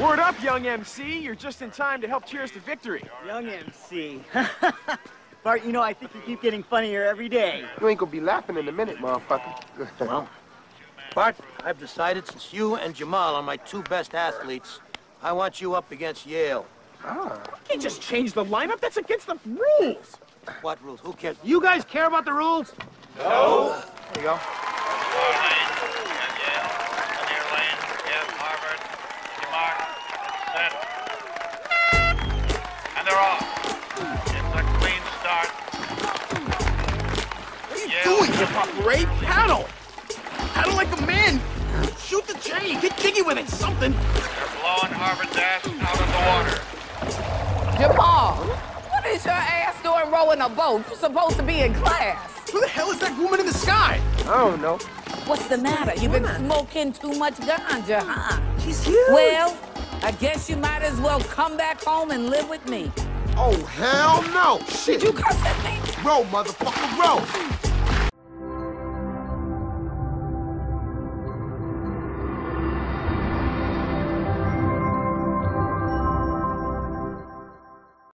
Word up, young MC. You're just in time to help cheer us to victory. Young MC. Bart, you know, I think you keep getting funnier every day. You ain't gonna be laughing in a minute, motherfucker. Well, Bart, I've decided since you and Jamal are my two best athletes, I want you up against Yale. ah. You can't just change the lineup. That's against the rules. What rules? Who cares? You guys care about the rules? No. There you go. Are you Yeah. doing, hip hop Ray? Paddle. Paddle like a man. Shoot the chain. Get jiggy with it. Something. They're blowing Harvard's ass out of the water. Jamal, what is your ass doing rowing a boat? You're supposed to be in class. Who the hell is that woman in the sky? I don't know. What's the matter? You've been smoking too much ganja, huh? She's huge. Well, I guess you might as well come back home and live with me. Oh, hell no. Shit. Did you cuss at me? Roll, motherfucker, roll.